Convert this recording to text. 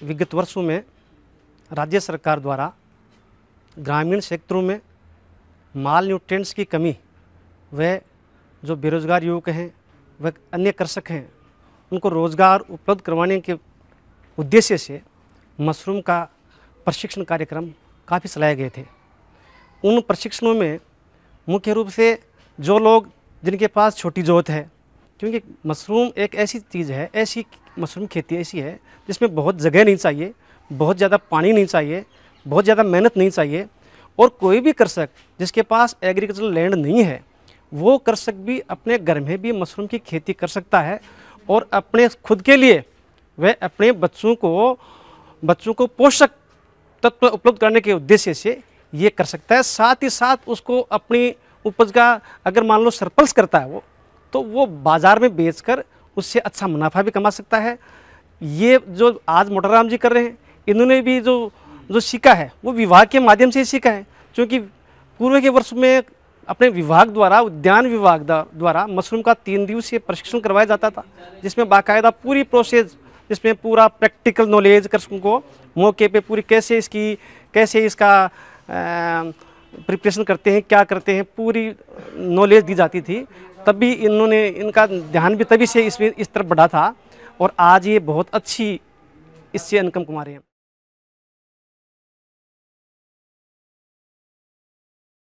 विगत वर्षों में राज्य सरकार द्वारा ग्रामीण क्षेत्रों में माल न्यूट्रेंट्स की कमी व जो बेरोजगार युवक हैं, व अन्य कृषक हैं, उनको रोज़गार उपलब्ध करवाने के उद्देश्य से मशरूम का प्रशिक्षण कार्यक्रम काफ़ी चलाए गए थे। उन प्रशिक्षणों में मुख्य रूप से जो लोग जिनके पास छोटी जोत है क्योंकि मशरूम एक ऐसी चीज़ है, ऐसी मशरूम खेती ऐसी है, जिसमें बहुत जगह नहीं चाहिए, बहुत ज़्यादा पानी नहीं चाहिए, बहुत ज़्यादा मेहनत नहीं चाहिए और कोई भी कृषक जिसके पास एग्रीकल्चरल लैंड नहीं है, वो कृषक भी, अपने घर में भी मशरूम की खेती कर सकता है और अपने खुद के लिए वह अपने बच्चों को बच्चों को पोषक तत्व उपलब्ध करने के उद्देश्य से ये कर सकता है। साथ ही साथ उसको अपनी उपज का अगर मान लो सरपल्स करता है वो तो वो बाज़ार में बेचकर उससे अच्छा मुनाफा भी कमा सकता है। ये जो आज मोटराम जी कर रहे हैं, इन्होंने भी जो जो सीखा है, वो विभाग के माध्यम से ही सीखा है, क्योंकि पूर्व के वर्ष में अपने विभाग द्वारा, उद्यान विभाग द्वारा मशरूम का तीन दिवसीय प्रशिक्षण करवाया जाता था, जिसमें बाकायदा पूरी प्रोसेस जिसमें पूरा प्रैक्टिकल नॉलेज कृषकों को मौके पे पूरी कैसे इसकी, कैसे इसका प्रिपरेशन करते हैं, क्या करते हैं, पूरी नॉलेज दी जाती थी। तब भी इन्होंने, इनका ध्यान भी तभी से इसमें इस तरफ़ बढ़ा था। और आज ये बहुत अच्छी इससे इनकम कमा रहे हैं।